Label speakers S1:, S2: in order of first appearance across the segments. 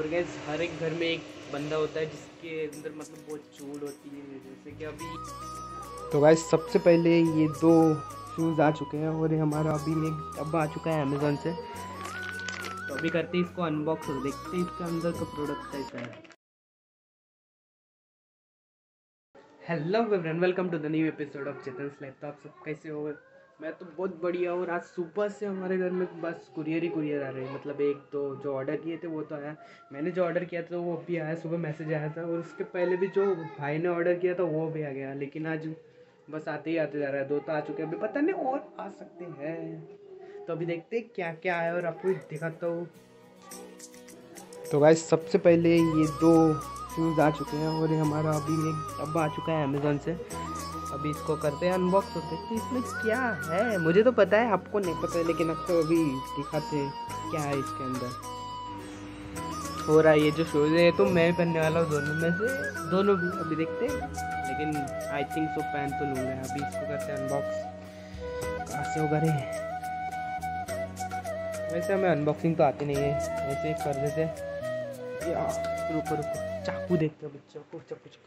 S1: और गैस हर एक घर में एक बंदा होता है जिसके अंदर मतलब बहुत चूल होती है, जैसे कि अभी तो गैस सबसे पहले ये दो शूज़ आ चुके हैं और हमारा अभी एक डब्बा आ चुका है अमेज़ोन से। तो अभी करते हैं इसको अनबॉक्स और देखते हैं इसके अंदर का प्रोडक्ट कैसा है। Hello everyone welcome to the new episode of Chetan life तो आप सब कैसे हो? मैं तो बहुत बढ़िया हूँ। आज सुबह से हमारे घर में बस कुरियर ही कुरियर आ रहे हैं। मतलब एक तो जो ऑर्डर किए थे वो तो आया। मैंने जो ऑर्डर किया था वो अभी आया। सुबह मैसेज आया था। और उसके पहले भी जो भाई ने ऑर्डर किया था वो भी आ गया। लेकिन आज बस आते ही आते जा रहा है। दो तो आ चुके हैं। अभी पता नहीं और आ सकते हैं। तो अभी देखते हैं क्या क्या आया और आपको दिखाता हूँ। तो भाई सबसे पहले ये दो शूज़ आ चुके हैं। और हमारा अभी एक डब्बा आ चुका है अमेज़ोन से। अभी इसको करते हैं अनबॉक्स और देखते इसमें क्या है। मुझे तो पता है आपको नहीं पता है, लेकिन अब तो अभी दिखाते हैं क्या है इसके अंदर। हो रहा है ये जो शूज़ है तो मैं पहनने वाला हूँ दोनों में से। दोनों भी अभी देखते हैं। लेकिन आई थिंक सो पहन तो लूँगा अभी इसको करते हैं अनबॉक्स कहाँ से होगा रे? वैसे हमें अनबॉक्सिंग तो आती नहीं है। वैसे कर देते या, रुको रुको। चाकू देखते हैं, बच्चों को चाकू चाकू।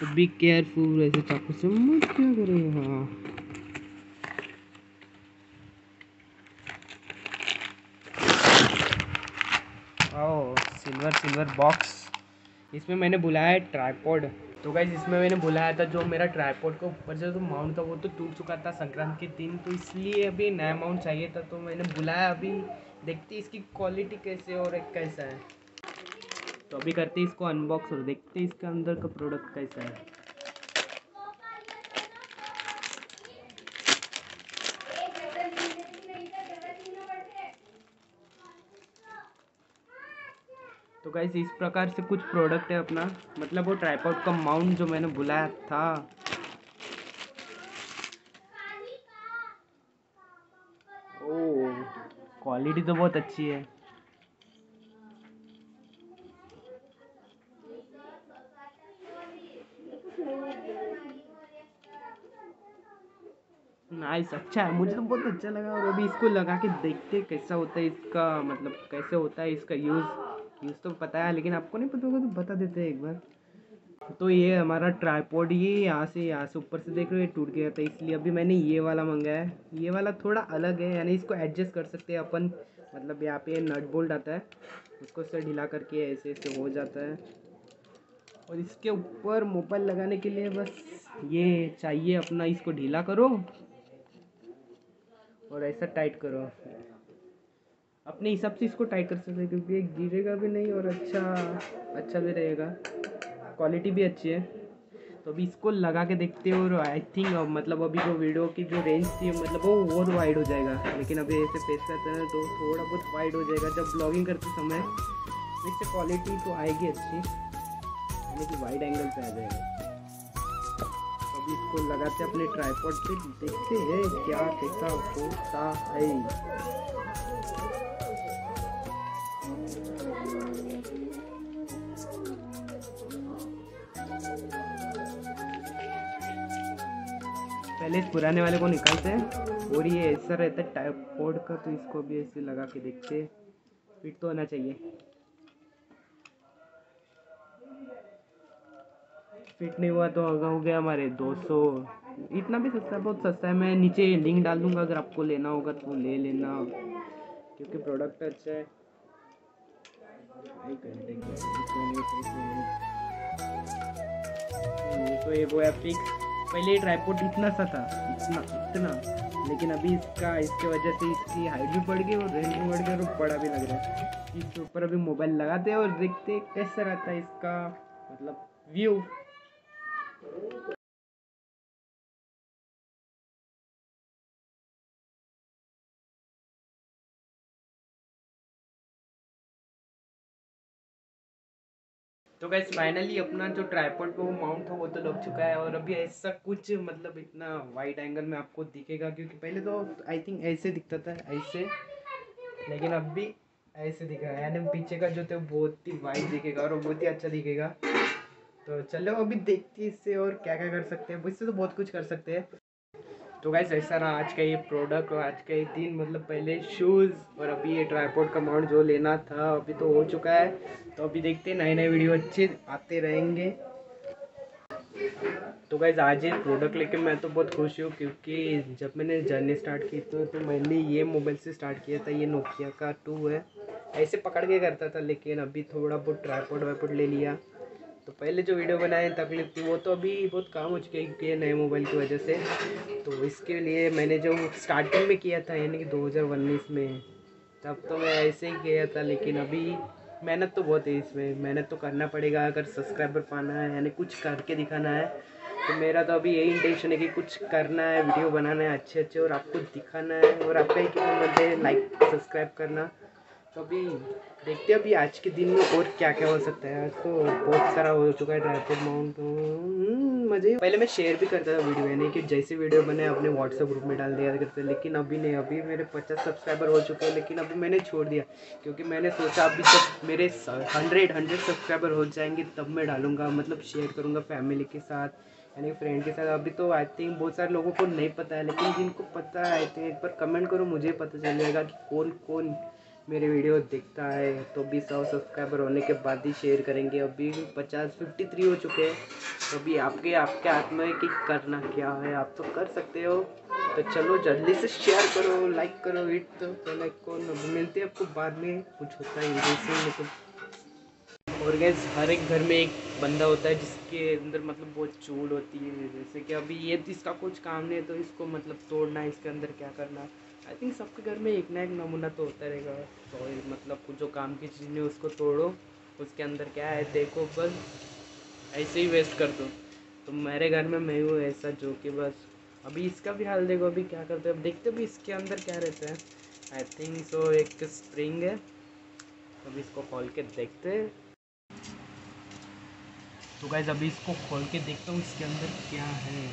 S1: तो बी केयरफुल ऐसे चाकू से मत क्या करें हाँ ओ सिल्वर सिल्वर बॉक्स इसमें मैंने बुलाया है ट्राईपॉड तो गाइज़ इसमें मैंने बुलाया था जो मेरा ट्राईपोड का ऊपर से जो माउंट था, वो तो टूट चुका था संक्रांत के दिन तो इसलिए अभी नया माउंट चाहिए था तो मैंने बुलाया अभी। देखते इसकी क्वालिटी कैसे और एक कैसा है। तो अभी करते हैं इसको अनबॉक्स और देखते हैं इसके अंदर का प्रोडक्ट कैसा है। तो गाइस इस प्रकार से कुछ प्रोडक्ट है अपना। मतलब वो ट्राईपॉड का माउंट जो मैंने बुलाया था। ओ क्वालिटी तो बहुत अच्छी है। नाइस अच्छा है। मुझे तो बहुत अच्छा लगा और अभी इसको लगा के देखते कैसा होता है इसका मतलब कैसे होता है इसका यूज़। यूज़ तो पता है, लेकिन आपको नहीं पता होगा तो बता देते हैं एक बार। तो ये हमारा ट्राईपॉड ये यहाँ से यहाँ से ऊपर से देख रहे हो टूट गया था, इसलिए अभी मैंने ये वाला मंगाया है। ये वाला थोड़ा अलग है, यानी इसको एडजस्ट कर सकते हैं अपन। मतलब यहाँ पे नट बोल्ट आता है, उसको से ढीला करके ऐसे ऐसे हो जाता है। और इसके ऊपर मोबाइल लगाने के लिए बस ये चाहिए अपना, इसको ढीला करो। और ऐसा टाइट करो। अपने हिसाब से इसको टाइट कर सकते हैं, क्योंकि ये गिरेगा भी नहीं और अच्छा अच्छा भी रहेगा। क्वालिटी भी अच्छी है। तो अभी इसको लगा के देखते हो और आई थिंक मतलब अभी जो वीडियो की जो रेंज थी मतलब वो बहुत वाइड हो जाएगा। लेकिन अभी ऐसे फेस करते हैं तो थोड़ा बहुत वाइड हो जाएगा। जब ब्लॉगिंग करते समय, इससे क्वालिटी तो आएगी अच्छी, यानी कि वाइड एंगल पे आ जाएगा। इसको लगाते अपने ट्राईपॉड पे देखते हैं क्या कैसा होता है। पहले पुराने वाले को निकालते हैं। और ये ऐसा रहता है ट्राईपॉड का तो इसको भी ऐसे लगा के देखते हैं। फिट तो होना चाहिए। फिट नहीं हुआ तो होगा हो गया हमारे 200 इतना भी सस्ता है बहुत सस्ता है। मैं नीचे लिंक डाल दूँगा, अगर आपको लेना होगा तो ले लेना। क्योंकि प्रोडक्ट अच्छा है। तो ये वो है फिक्स पहले ट्राईपोर्ट इतना सा था, इतना इतना। लेकिन अभी इसका, इसके वजह से इसकी हाइट भी बढ़ गई और रेंज भी बढ़ गई और बड़ा भी लग रहा है। इसके ऊपर अभी मोबाइल लगाते हैं और देखते कैसा रहता है इसका मतलब व्यू तो गैस फाइनली अपना जो ट्राईपोर्ट पे वो माउंट था वो तो लग चुका है और अभी ऐसा कुछ मतलब इतना वाइड एंगल में आपको दिखेगा क्योंकि पहले तो आई थिंक ऐसे दिखता था, ऐसे। लेकिन अब भी ऐसे दिख रहा है। यानी पीछे का जो थे वो बहुत ही वाइड दिखेगा और बहुत ही अच्छा दिखेगा। तो चलो अभी देखते हैं इससे और क्या क्या कर सकते हैं। इससे तो बहुत कुछ कर सकते हैं। तो गाइस ऐसा रहा आज का ये प्रोडक्ट और आज का ये दिन मतलब पहले शूज़ और अभी ये ट्राईपोर्ट का माउंट जो लेना था अभी तो हो चुका है। तो अभी देखते हैं नए नए वीडियो अच्छे आते रहेंगे। तो गाइज़ आज ये प्रोडक्ट लेके मैं तो बहुत खुश हूँ क्योंकि जब मैंने जर्नी स्टार्ट की तो, तो मैंने ये मोबाइल से स्टार्ट किया था ये नोकिया का टू है। ऐसे पकड़ के करता था लेकिन अभी थोड़ा बहुत ट्राईपोर्ट वाईपोर्ट ले लिया। तो पहले जो वीडियो बनाए तकलीफ़ थी, वो तो अभी बहुत काम हो चुकी है नए मोबाइल की वजह से। तो इसके लिए मैंने जो स्टार्टिंग में किया था, यानी कि दो हज़ार उन्नीस में, तब तो मैं ऐसे ही किया था, लेकिन अभी मेहनत तो बहुत है इसमें। मेहनत तो करना पड़ेगा, अगर सब्सक्राइबर पाना है, यानी कुछ करके दिखाना है तो मेरा तो अभी यही इंटेंशन है कि कुछ करना है वीडियो बनाना है अच्छे अच्छे और आपको दिखाना है, और आपका ही बनते हैं लाइक सब्सक्राइब करना। तो अभी देखते हैं अभी आज के दिन में और क्या क्या हो सकता है। आज तो बहुत सारा हो चुका है ट्राईपोर्ट माउंट तो हम्म, मज़े पहले मैं शेयर भी करता था वीडियो यानी कि जैसे वीडियो बने अपने व्हाट्सएप ग्रुप में डाल दिया करते लेकिन अभी नहीं अभी मेरे पचास सब्सक्राइबर हो चुके हैं लेकिन अभी मैंने छोड़ दिया क्योंकि मैंने सोचा अभी जब मेरे हंड्रेड हंड्रेड सब्सक्राइबर हो जाएँगे तब मैं डालूँगा मतलब शेयर करूँगा फैमिली के साथ यानी फ्रेंड के साथ। अभी तो आई थिंक बहुत सारे लोगों को नहीं पता है लेकिन जिनको पता है आई थिंक एक बार कमेंट करो मुझे पता चल जाएगा कि कौन कौन मेरे वीडियो देखता है तो भी सौ सब्सक्राइबर होने के बाद ही शेयर करेंगे। अभी पचास फिफ्टी थ्री हो चुके हैं। तो अभी आपके आपके हाथ में कि करना क्या है, आप तो कर सकते हो। तो चलो जल्दी से शेयर करो लाइक करो हिट तो लाइक को मिलते हैं आपको बाद में। कुछ होता है इंग्लिश में और गैस हर एक घर में एक बंदा होता है जिसके अंदर मतलब बहुत चूल होती है। जैसे कि अभी ये इसका कुछ काम नहीं है तो इसको मतलब तोड़ना है, इसके अंदर क्या करना आई थिंक सबके घर में एक ना एक नमूना तो होता रहेगा। तो मतलब कुछ जो काम की चीज़ नहीं उसको तोड़ो, उसके अंदर क्या है, देखो, बस ऐसे ही वेस्ट कर दो। तो मेरे घर में मैं हूँ ऐसा जो कि बस अभी इसका भी हाल देखो, अभी क्या करते हैं, अब देखते भी इसके अंदर क्या रहता है। आई थिंक सो एक स्प्रिंग है। अभी इसको खोल के देखते हैं। तो गाइज़ अभी इसको खोल के देखता हूँ इसके अंदर क्या है।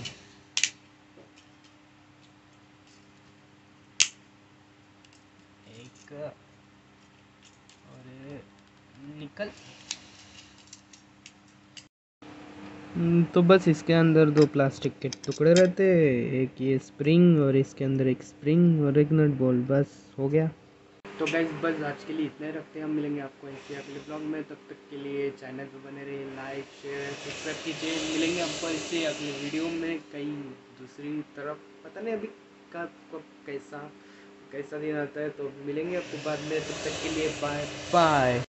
S1: एक और निकल। हम्म, तो बस इसके अंदर दो प्लास्टिक के टुकड़े रहते एक ये स्प्रिंग और इसके अंदर एक स्प्रिंग और एक नट बॉल बस हो गया। तो गैस बस आज के लिए इतना ही रखते हैं। हम मिलेंगे आपको ऐसे अगले ब्लॉग में। तब तक के लिए चैनल पर बने रहिए लाइक शेयर सब्सक्राइब कीजिए। मिलेंगे आपको ऐसे अगले वीडियो में कई दूसरी तरफ़। पता नहीं अभी कब कैसा। कैसा दिन आता है तो मिलेंगे आपको बाद में, तब तक के लिए बाय बाय।